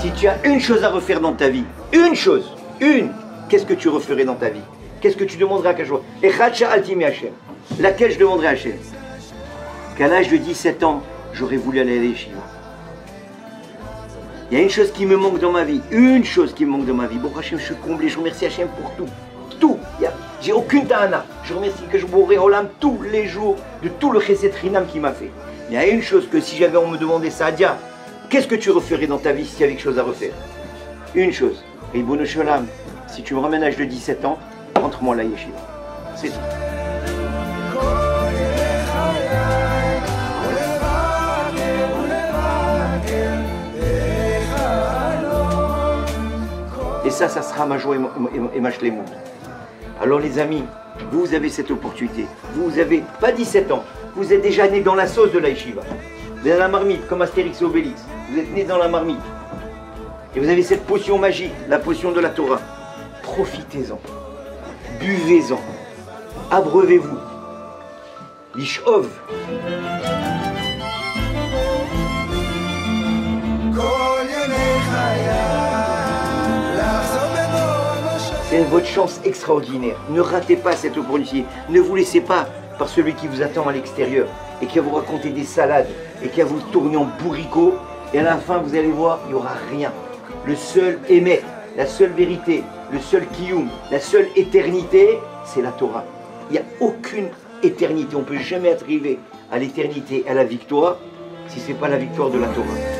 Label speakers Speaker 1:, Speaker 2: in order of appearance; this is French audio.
Speaker 1: Si tu as une chose à refaire dans ta vie, une chose, une, qu'est-ce que tu referais dans ta vie? Qu'est-ce que tu demanderais à Kajwa Et Altimi Hachem. Laquelle je demanderais à Hachem Qu'à l'âge de 17 ans, j'aurais voulu aller à l'Eshiva. Il y a une chose qui me manque dans ma vie, une chose qui me manque dans ma vie. Bon, Hachem, je suis comblé, je remercie Hachem pour tout. Tout. J'ai aucune ta'ana. Je remercie que je bourrais Olam tous les jours de tout le chesed Rinam qui m'a fait. Il y a une chose que si j'avais on me demandait ça, Dia, qu'est-ce que tu referais dans ta vie s'il y avait quelque chose à refaire? Une chose. Et Bono Sholem, si tu me ramènes à l'âge de 17 ans, entre-moi la yeshiva. C'est tout. Et ça, ça sera ma joie et ma, shlemout. Alors les amis, vous avez cette opportunité. Vous avez pas 17 ans, vous êtes déjà né dans la sauce de la yeshiva. Dans la marmite, comme Astérix et Obélix. Vous êtes né dans la marmite. Et vous avez cette potion magique, la potion de la Torah. Profitez-en. Buvez-en. Abreuvez-vous. Lishov. C'est votre chance extraordinaire. Ne ratez pas cette opportunité. Ne vous laissez pas par celui qui vous attend à l'extérieur et qui va vous raconter des salades et qui va vous tourner en bourricot. Et à la fin, vous allez voir, il n'y aura rien. Le seul émet, la seule vérité, le seul kiyum, la seule éternité, c'est la Torah. Il n'y a aucune éternité. On ne peut jamais arriver à l'éternité, à la victoire, si ce n'est pas la victoire de la Torah.